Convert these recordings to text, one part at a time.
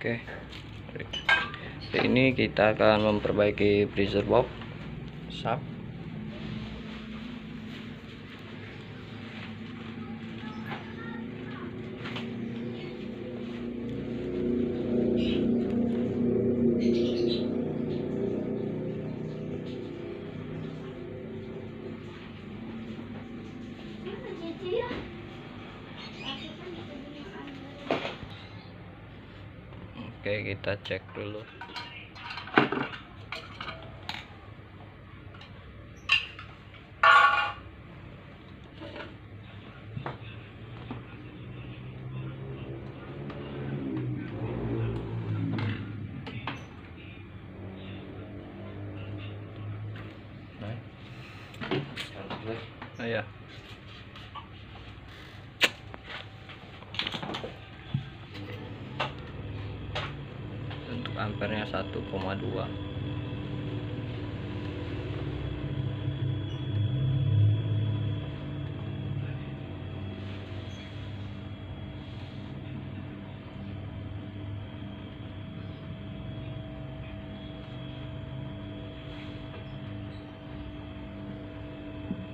Oke. Hari ini kita akan memperbaiki freezer box sub. Kita cek dulu. Oh, ya. Untuk ampernya 1,2.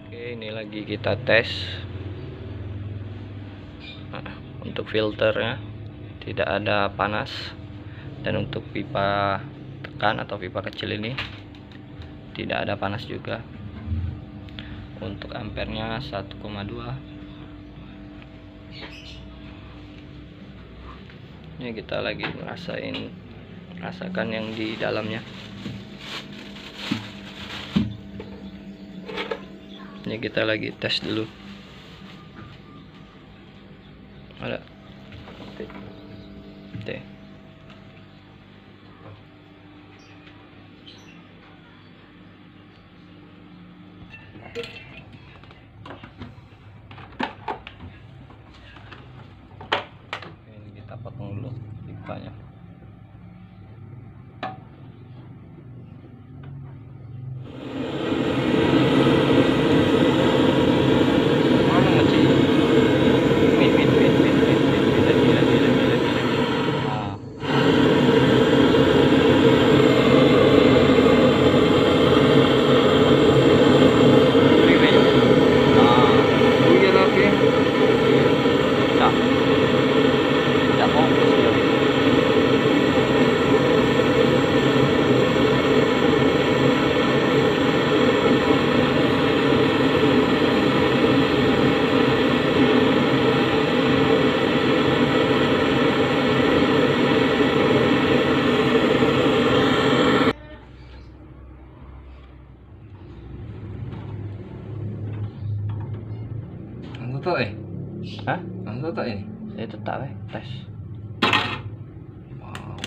Oke, ini lagi kita tes. Nah, untuk filternya tidak ada panas dan untuk pipa tekan atau pipa kecil ini tidak ada panas juga. Untuk ampernya 1,2. Ini kita lagi ngerasain rasakan yang di dalamnya. ini kita lagi tes dulu ada T ini kita potong dulu pipanya mana ngeci min min min min min min lagi lagi lagi lagi lagi ah Rime. ah Iya lagi. dah dah fokus dia To eh? hah Ano to eh? ya tetap eh tes Wow.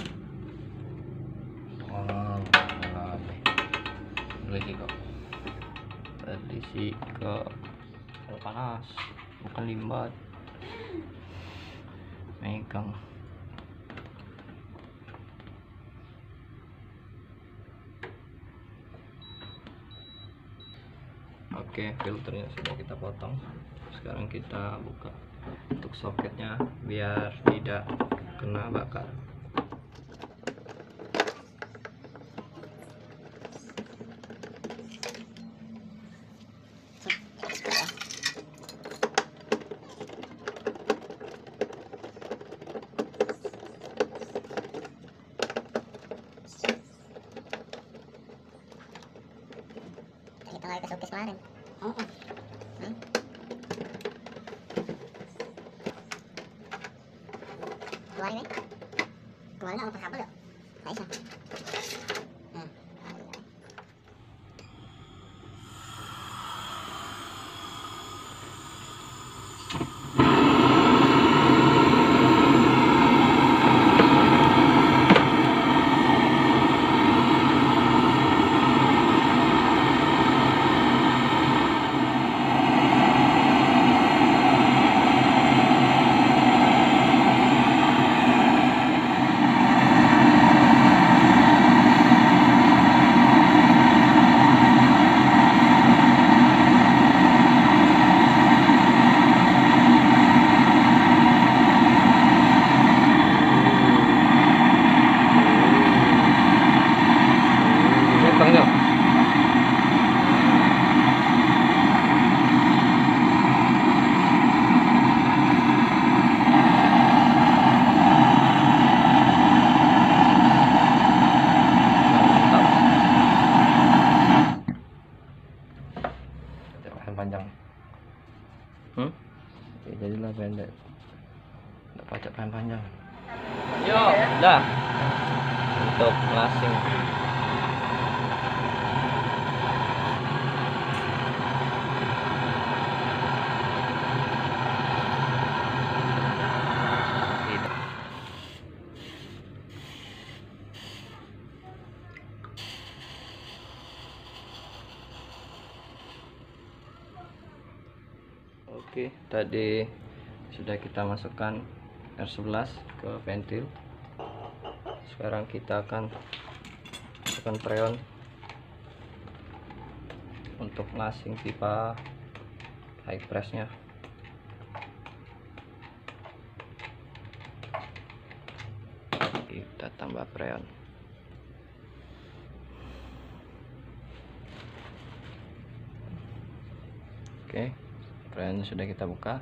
Wow. Sih kok. tadi sih kalau panas bukan limbat megang oke filternya sudah kita potong sekarang kita buka untuk soketnya biar tidak kena bakar. Kita nggak ke showcase kemarin Oo. keluarin eh Keluarnya apa kabel ya? nggak bisa Hmm. Nah, jadilah pendek nggak pacak panjang Yo, dah. Untuk lasing. Tidak. Oke, tadi sudah kita masukkan R11 ke ventil. Sekarang kita akan masukkan freon untuk masing pipa high pressnya. Kita tambah freon. Oke, freon sudah kita buka.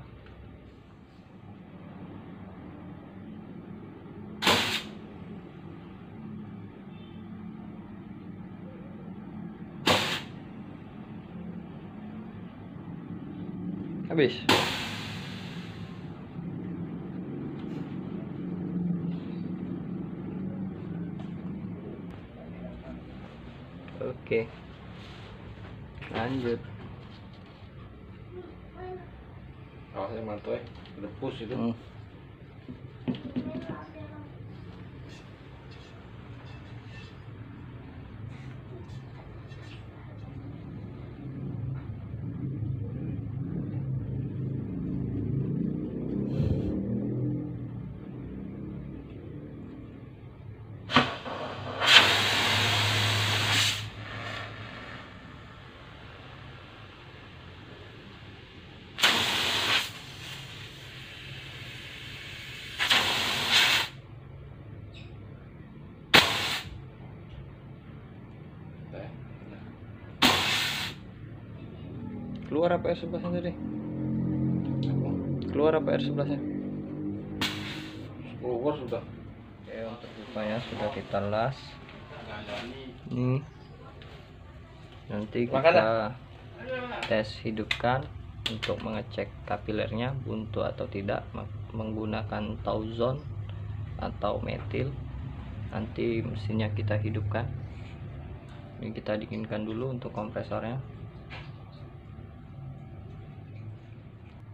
Habis. Oke. Lanjut. awas ya mantu eh udah push itu Hmm. Eh, Keluar apa R11 nya tadi? Keluar apa R11 nya? keluar sudah Oke, untuk pipanya sudah kita las. Nih. Nanti kita tes hidupkan untuk mengecek kapilernya buntu atau tidak menggunakan tauzon atau metil. Nanti mesinnya kita hidupkan. Ini kita dinginkan dulu untuk kompresornya.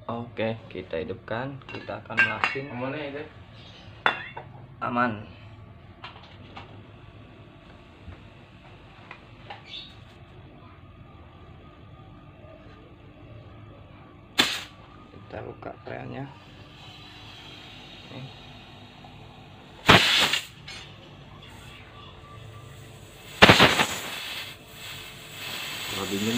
Oke, kita hidupkan. Kita akan melasing itu aman. Kita buka freonnya. Oke. kalau dingin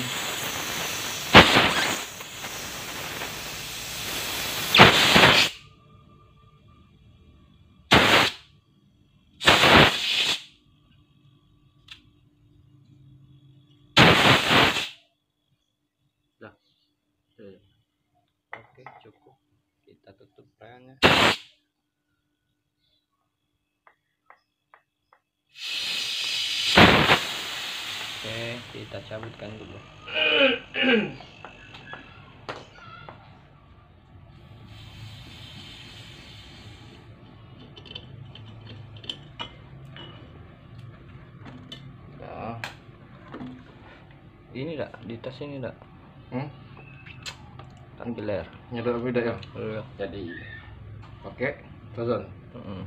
Oke, cukup. Kita tutup freonnya. Oke, kita cabutkan dulu. Nah. Ini dak di tas ini dak hmm? Tampiler. nyedot beda ya Iya. jadi pakai tozon Mm-mm.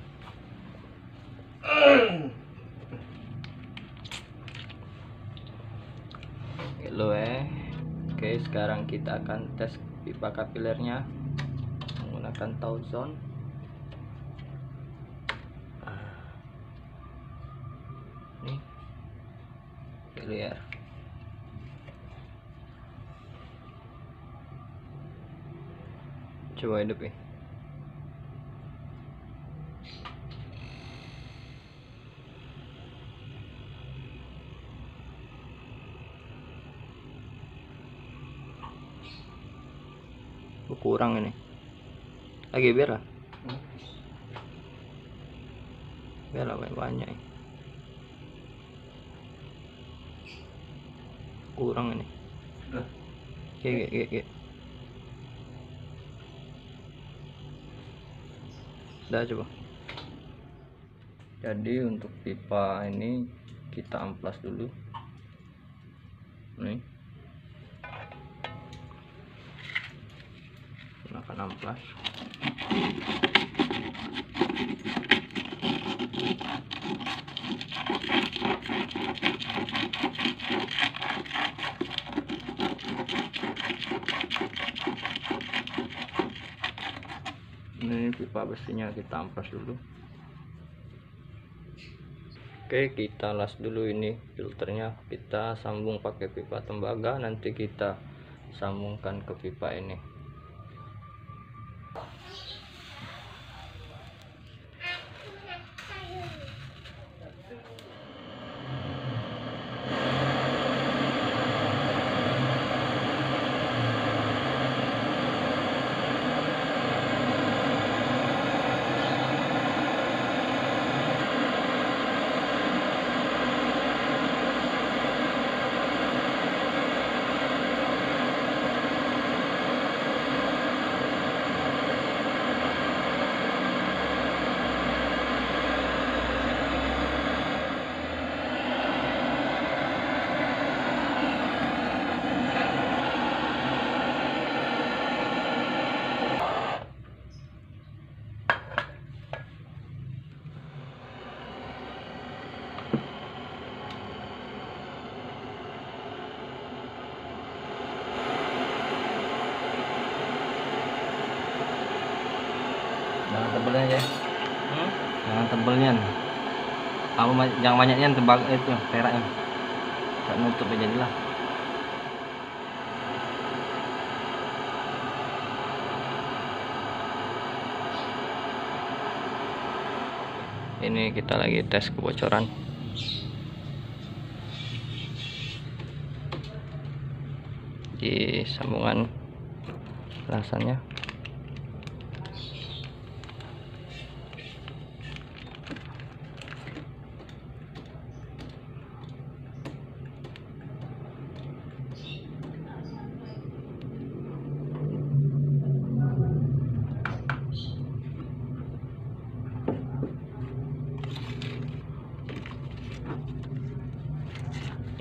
Hello eh. Oke, sekarang kita akan tes pipa kapilernya menggunakan Tauzon. Ah. Nih. Clear. Coba hidup ya. Kurang ini lagi biar lah biar lah banyak, banyak ini. kurang ini oke, oke, oke. Udah coba. Jadi untuk pipa ini kita amplas dulu. Nih. Gunakan amplas ini pipa besinya kita amplas dulu. Oke kita las dulu ini filternya. Kita sambung pakai pipa tembaga nanti kita sambungkan ke pipa ini Jangan tebelnya ya. Hmm? Jangan tebelnya. Apa jangan banyaknya tebal itu peraknya. Tak nutup aja jadilah. ini kita lagi tes kebocoran di sambungan lasannya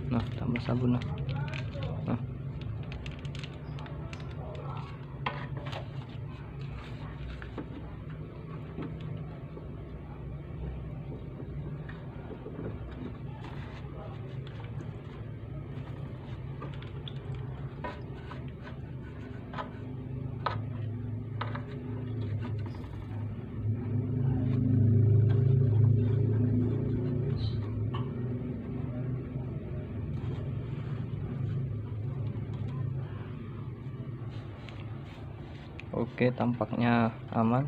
nah tambah Oke, tampaknya aman.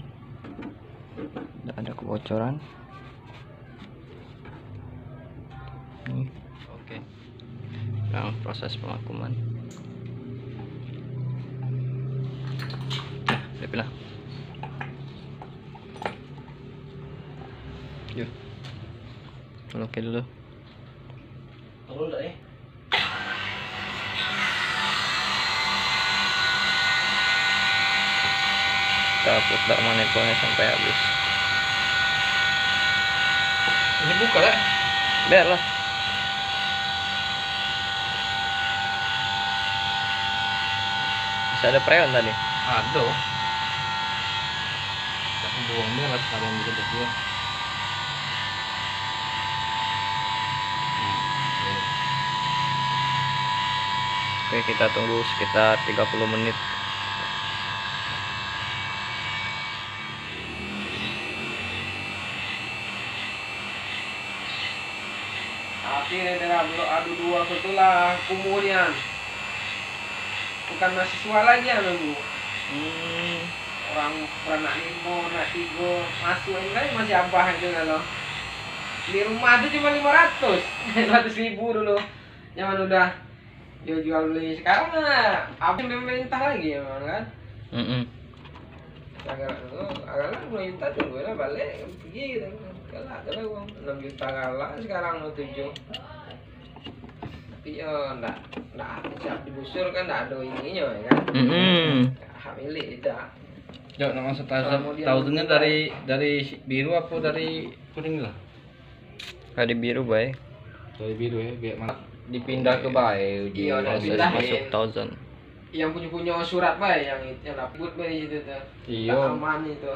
Tidak ada kebocoran. Ini, oke. Sekarang proses pemakuman. Nah, udah. Yuk. Oke dulu. Tunggu dulu eh. Kita putar manifolnya sampai habis. Ini buka lah. Biarlah. Bisa ada preon tadi. Ada. Tak buang dia lah sekalian bisa dia. Oke, kita tunggu sekitar 30 menit. Daerah blok adu dua ketulah kumulian. Bukan mahasiswa lagi ya nunggu. Hmm, Orang pernah limo, nak tiga, masuk ini masih apa aja kalau di rumah tuh cuma 500 500 ribu dulu. Zaman udah jual jual beli. Sekarang mah apa yang pemerintah lagi ya kan? Mm-mm. agak agak dua juta tuh gue lah balik. Pergi gitu kalah kalah uang enam juta kalah sekarang mau tujuh tapi ya enggak enggak siap digusur kan enggak ada ininya ya kan Mm-mm. hak milik tidak Jok, nama thousandnya mulai. dari dari biru apa dari kuning lah? Ada biru bay. Dari biru ya, biar mana dipindah ke bae. Iya, udah masuk thousand. yang punya punya surat pak yang yang laput pak di situ tuh Iya. Aman itu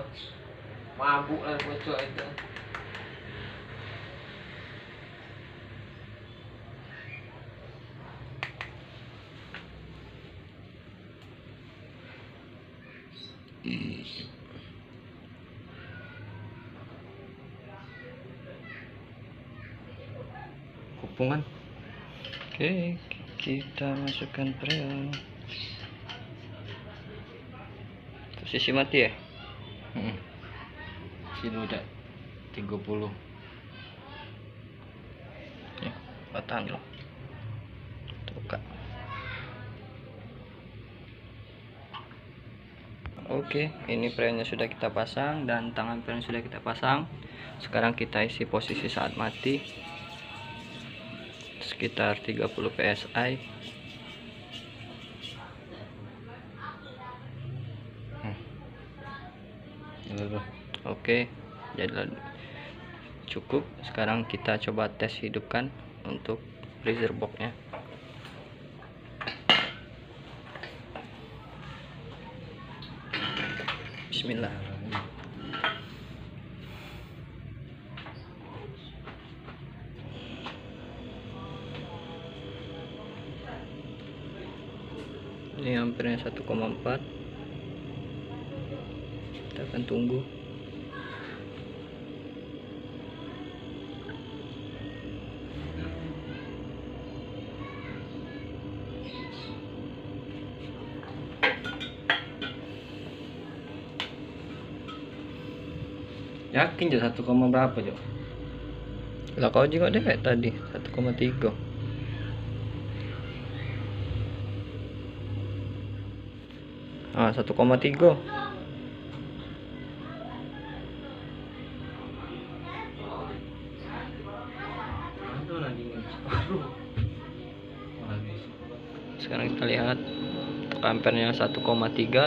mabuk lah bocor itu Kupungan. Oke, kita masukkan prel. Posisi mati ya? Heeh. Sini udah 30. Ya, tahan loh. Buka. Oke, ini prelnya sudah kita pasang dan tangan prelnya sudah kita pasang. Sekarang kita isi posisi saat mati. Sekitar 30 PSI. Lalu. Oke, jadi cukup. Sekarang kita coba tes hidupkan untuk freezer boxnya. Bismillah. Hampirnya 1,4 kita akan tunggu. Yakin Jok 1, berapa Jok? lah kau juga deh tadi 1,3 ah 1,3 Aduh, lagi sekarang kita lihat ampernya 1,3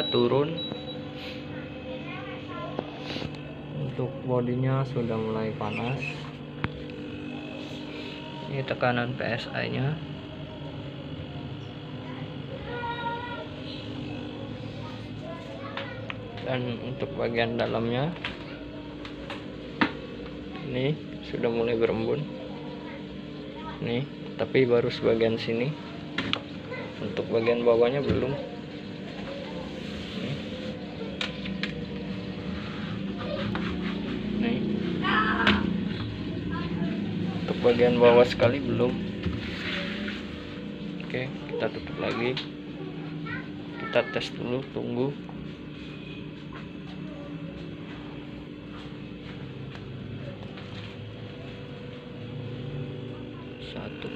turun. Untuk bodinya sudah mulai panas. Ini tekanan PSI nya dan untuk bagian dalamnya ini sudah mulai berembun. Nih tapi baru sebagian sini. Untuk bagian bawahnya belum. Nih untuk bagian bawah sekali belum. Oke kita tutup lagi. Kita tes dulu tunggu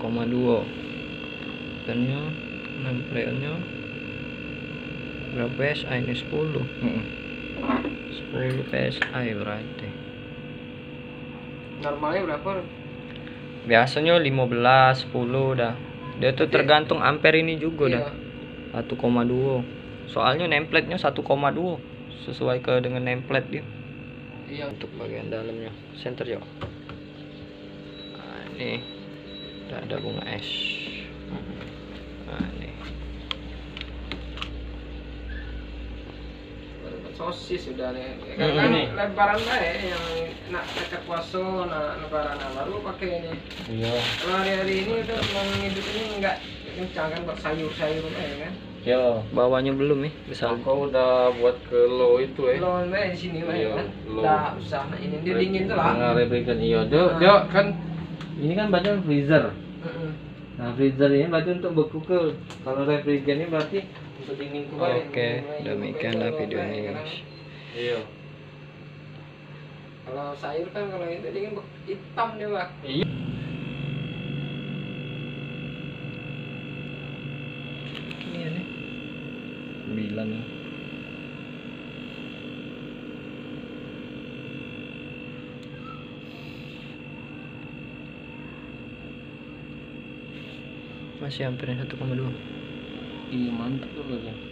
satu koma dua. Pennya nempelnya berapa PSI ini? 10 Heeh. 10 PSI berarti. Normalnya berapa biasanya 15 10 dah. Dia tuh tergantung ampere ini juga Iya. dah. 1,2 soalnya nameplate-nya 1,2 sesuai ke dengan nameplate dia. Iya. Untuk bagian dalamnya. Center yuk. Nah, ini udah ada bunga es nah ini sosis sudah nih Hmm, kan ini. lebaran lah ya yang nak dekat puasa nak lebaran nah, baru pakai ini Iya. kalau hari-hari ini tuh memang hidup ini enggak kencang kan buat sayur-sayur lah ya kan Ya. bawahnya belum nih bisa Kau udah buat ke low itu eh. Lo di sini lah ya Iya, kan lo. usah nah, ini dia dingin tuh lah Nah, replikan iya. Ah. Jok kan ini kan baca freezer. Heeh. Nah, freezer ini berarti untuk beku ke kalau refrigeran ini berarti untuk dingin kembali. oke demikianlah videonya guys Iya. kalau sayur kan kalau itu dingin hitam dia pak Iya. ini ya nih 9 ya. masih hampir 1,2 Iya, mantap tuh loh.